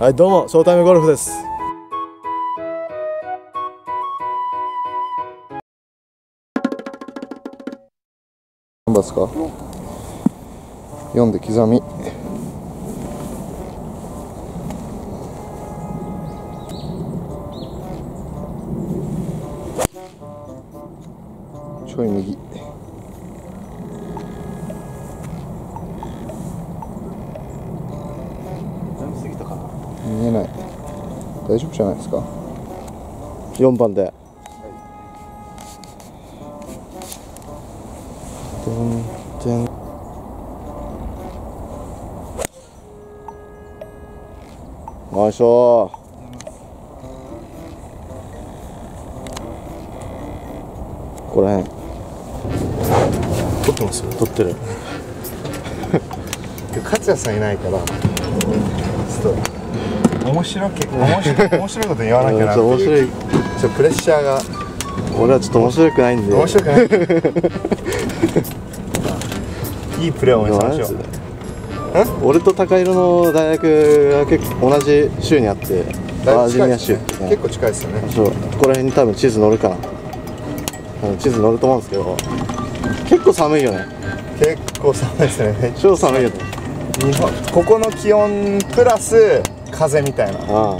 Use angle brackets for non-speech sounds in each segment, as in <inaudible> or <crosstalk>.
はいどうもショータイムゴルフです。何番ですか？4で刻み。ちょい右全部過ぎたかな見えない。大丈夫じゃないですか？4番で。てんてん。よいしょここら辺。撮ってます撮ってる。<laughs> 勝也さんいないから。ちょっと面白け面白い面白いこと言わなきゃな。って面白い。ちょっとプレッシャーが。俺はちょっと面白くないんで。面白くない。い。いプレーを見せましょう。俺と高色の大学が結構同じ州にあってバージニア州ね結構近いですよね。そう。ここら辺に多分地図載るかな。地図載ると思うんですけど。結構寒いよね。結構寒いですね。超寒いよね。日本ここの気温プラス風みたいな。あ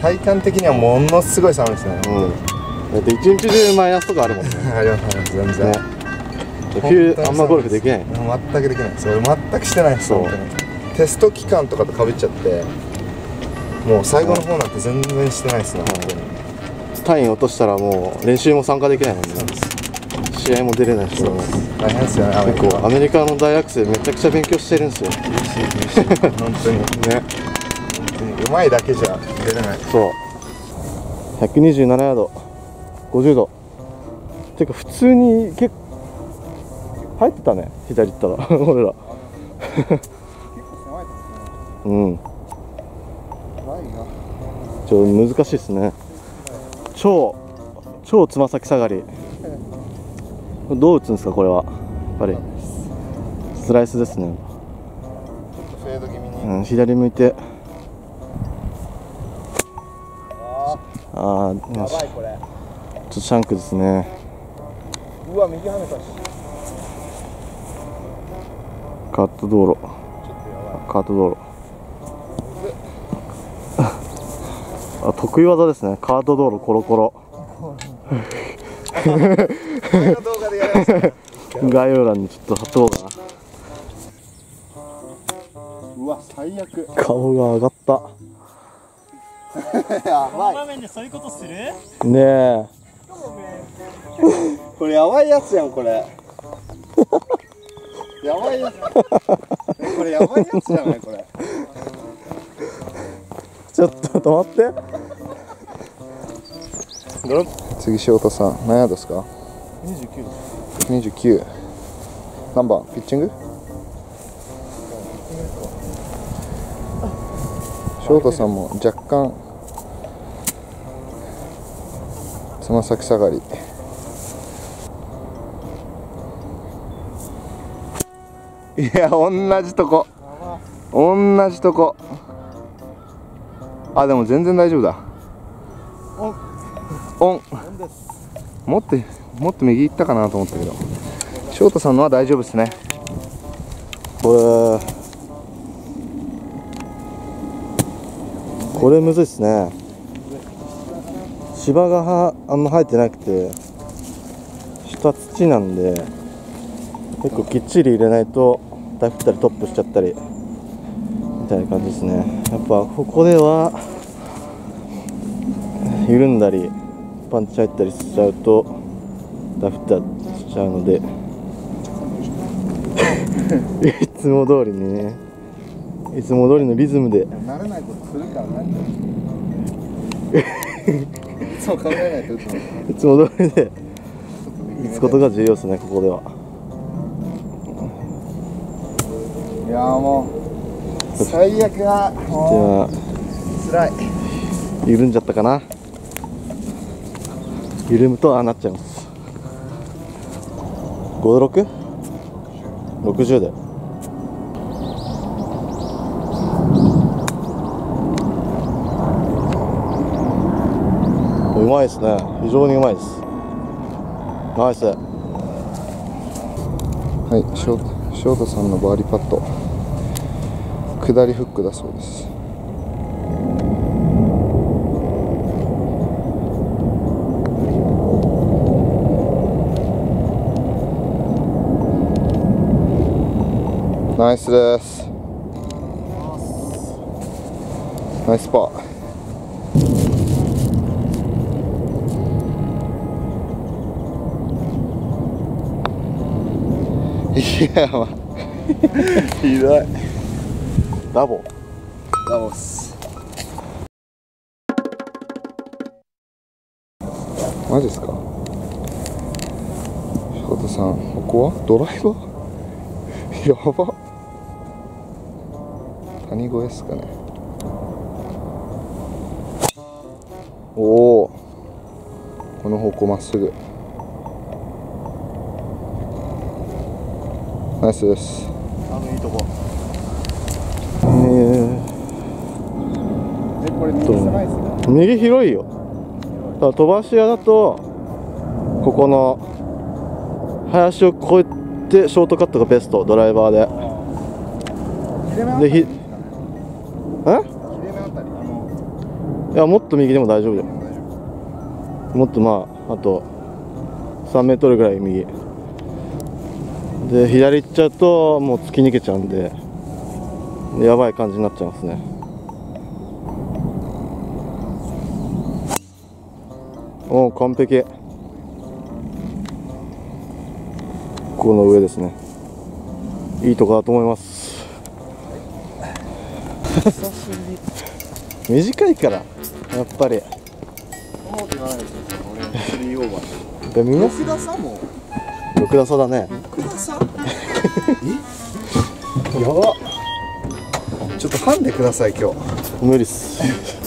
体感的にはものすごい寒いですね。あうん。だって一日中マイナスとかあるもんね。<laughs> ありますあります全然、ね。冬あんまゴルフできない。全くできないです。俺全くしてないですそう。テスト期間とかとかぶっちゃってもう最後の方なんて全然してないですね、本当に。単位落としたらもう練習も参加できないもんね。試合も出れないし。大変ですよね結構アメリカの大学生めちゃくちゃ勉強してるんですよ。本当に。<laughs> ねうまいだけじゃ出れない。そう。127ヤード。50度。てか普通に結構入ってたね。左行ったら。<laughs> 俺ら。<laughs> うん。ちょ難しいですね。超超つま先下がり。どう打つんですかこれは。やっぱり。スライスですね、うん、左向いてああよしちょこれっとシャンクですね。うわ右たしカット道路。カート道路。あ得意技ですね。カート道路コロコロ。概要欄にちょっと貼っとこうかうわ最悪。な顔が上がったやばい。場面でそういうことする？ねえ。<laughs> これやばいやつやんこれ。やばいやつ。これやばいやつじゃないこれ。ちょっと止まって。次翔太さん。何ヤードです。か29 29何番？ピッチング？翔太さんも若干つま先下がり。いや同じとこ。同じとこ。あでも全然大丈夫だ。オンもっともっと右行ったかなと思ったけど。翔太さんのは大丈夫ですね。これこれむずいっすね。芝がはあんま生えてなくて下土なんで結構きっちり入れないとダフったりトップしちゃったりみたいな感じですね。やっぱここでは緩んだりパンチ入ったりしちゃうとダフったりしちゃうので <laughs> いつも通りにね。いつも通りのリズムで。慣れないことするからなんだいつも考えないと。いつも通りで。打つことが重要ですねここでは。いやーもう最悪がじもゃあう辛い。緩んじゃったかな。緩むとああなっちゃいます。5度 6?60 うまいですね。非常にうまいです。ナイス。はい翔翔太さんのバーディーパット。下りフックだそうです。ナイスです。ナイスパー。いやまあ。ひどい。ダボ。ラボスマジですか？翔太さんここは？ドライバー？やば。谷越えっすかね。おおこの方向まっすぐ。ナイスです。あのいいとこ。えー。えこれ右狭いっすね右広いよ。だから飛ばし屋だとここの林を越えてショートカットがベストドライバーで。でひえ？いやもっと右でも大丈夫だよ。もっとまああと3メートルぐらい右で左行っちゃうともう突き抜けちゃうんででやばい感じになっちゃいますね。おお完璧。この上ですね。いいとこだと思います。<laughs> 短いからやっぱり。思ってないですよ俺3オーバー。でみんな6打差も6打差だね。6打差えやば。ちょっとハンデください今日。無理っす。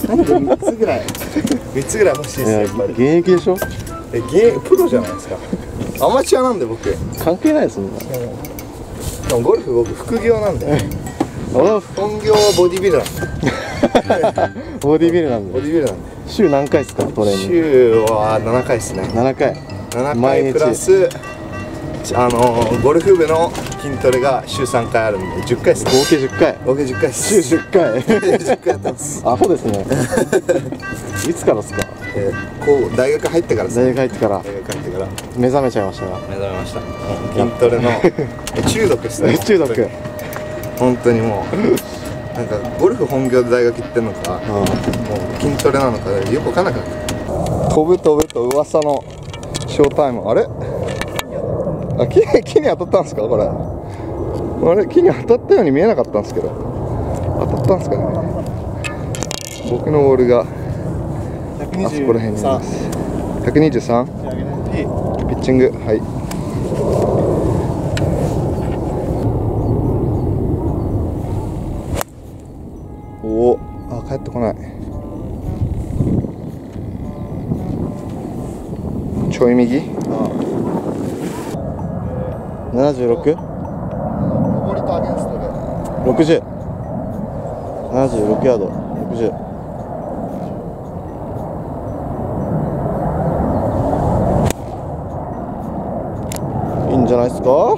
ハンデ3つぐらい。3つぐらい欲しいですやっぱり。現役でしょ？えゲープロじゃないですか。アマチュアなんで僕。で関係ないですもんね。もゴルフ僕副業なんで。俺は本業はボディビルなんで。<laughs> ボディビルなんで。ボディビルなんで。週何回ですか？トレーニング。週は7回ですね。7回。7毎日。回プラスあのゴルフ部の筋トレが週3回あるんで10回です。合計10回。合計10回です。週10回。10回やってます。アホですね。<laughs> いつからですか？えーこう大学入ってからね。大学入ってから。大学入ってから。目覚めちゃいましたが目覚めました。筋トレのえ <laughs> 中毒ですね。中毒。本当にもうなんかゴルフ本業で大学行ってんのかもう筋トレなのかよく分かんなくなった飛ぶ飛ぶと噂のショータイム。あれ？あ木木に当たったんですか？これ。あれ木に当たったように見えなかったんですけど。当たったんですかね。僕のボールがあそこら辺にあります。123ピッチング。はい。おおあ帰ってこない。ちょい右？76?60 上りとアゲンストで。76ヤード。60いいんじゃないですか？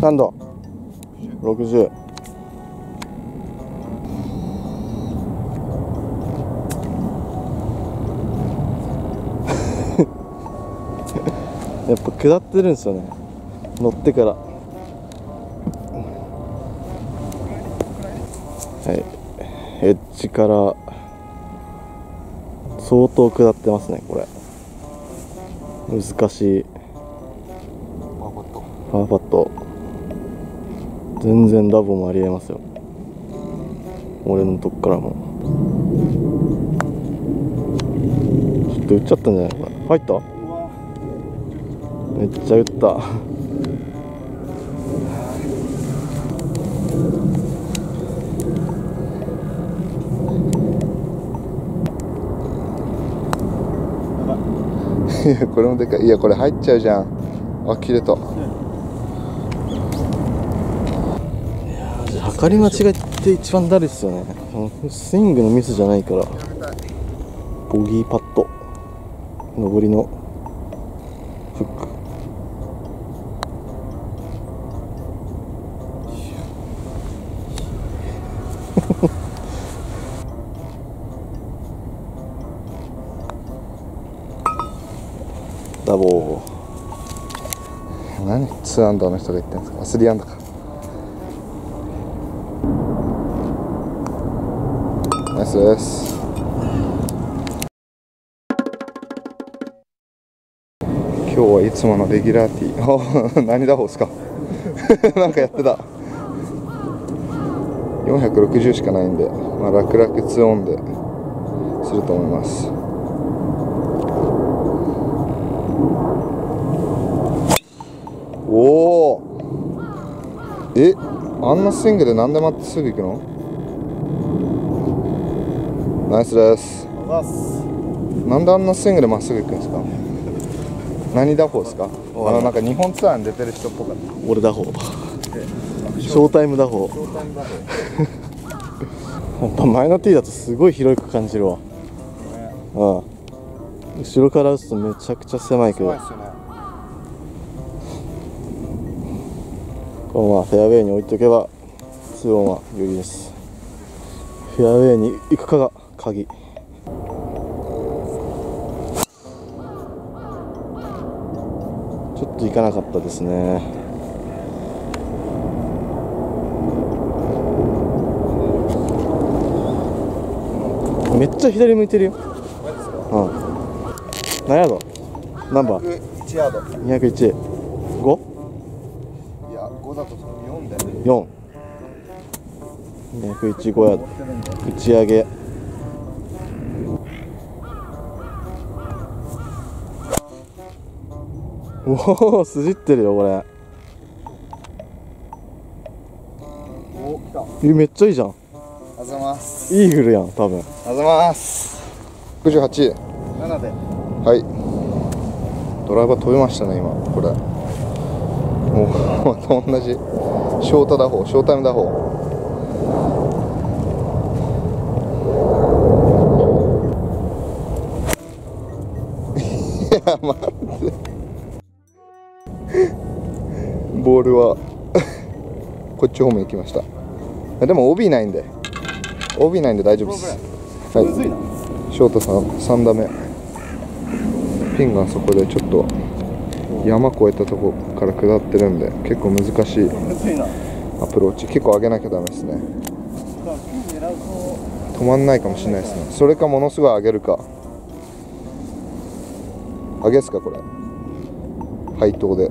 何度 ?60 やっぱ下ってるんですよね。乗ってから。はい。エッジから相当下ってますねこれ。難しい。パーパットパーパット全然ダボもありえますよ。俺のとこからも。ちょっと打っちゃったんじゃないかな。入った？めっちゃ打った。い <laughs> やこれもでかい。いやこれ入っちゃうじゃん。あ切れた。測り間違いって一番だるいっすよね。スイングのミスじゃないから。ボギーパット上りのダボー。何？2アンダーの人が言ってるんですか？あ3アンダーか。ナイスです。今日はいつものレギュラーティー。あ <laughs> 何打法ですか？<laughs> なんかやってた。460しかないんで、まあ、楽々2オンですると思います。おおえあんなスイングで何でまってすぐ行くの？ナイスです。なんであんなスイングでまっすぐ行くんですか？何打法ですか？あのなんか日本ツアーに出てる人っぽかった。俺打法。ショータイム打法。やっぱ前のティーだとすごい広く感じるわ。うん後ろから打つとめちゃくちゃ狭いけど。すよねこのままフェアウェイに置いとけば2オンは余裕です。フェアウェイに行くかが鍵。ちょっと行かなかったですね。めっちゃ左向いてるよ。うん。何ヤー。ド何番1ヤード。201 215ヤード打ち上げ。おお筋ってるよこれ。お来た。あえめっちゃいいじゃん。りがとうございます。イーグルやん多分。ありがとうございます。68 7で。はい。ドライバー飛びましたね今これ。もうと <laughs> 同じ。ショート打法ショータイム打法いや待ってボールはこっち方面行きました。でも OB ないんで。OB ないんで大丈夫です。はい。むずいなショートさん3打目。ピンがそこでちょっと山越えたとこから下ってるんで結構難しいアプローチ。結構上げなきゃダメですね。止まんないかもしれないですね。それかものすごい上げるか。上げっすかこれ。配当で。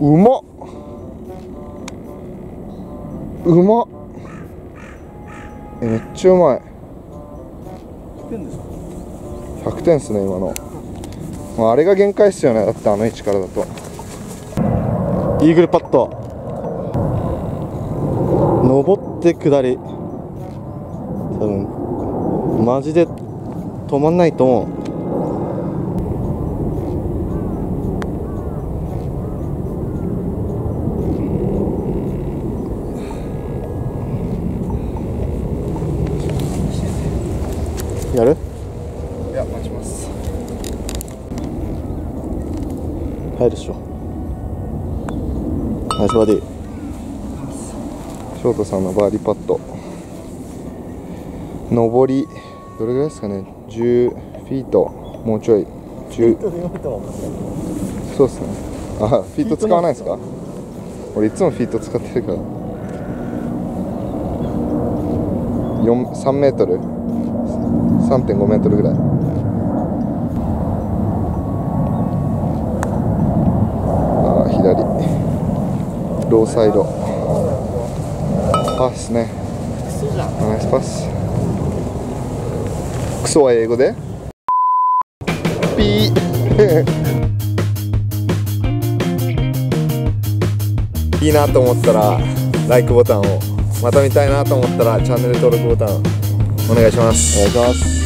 うまっ。うまっ。えめっちゃうまい。ピンでしょ100点っすね今の、まあ、あれが限界っすよね。だってあの位置からだと。イーグルパット。登って下り。多分マジで止まんないと思うやるいや待ちます入るっしょ。ナイスバディショートさんのバーディーパット。上りどれぐらいですかね。10フィート。もうちょい。10そうですね。あフィート使わないですか？俺いつもフィート使ってるから。4 3メートル。3.5メートルぐらいあー左ローサイド。パスね。そうじゃんナイスパス。クソは英語で。ピー。<laughs> いいなと思ったら LIKE ボタンをまた見たいなと思ったらチャンネル登録ボタンお願いします。お願いします。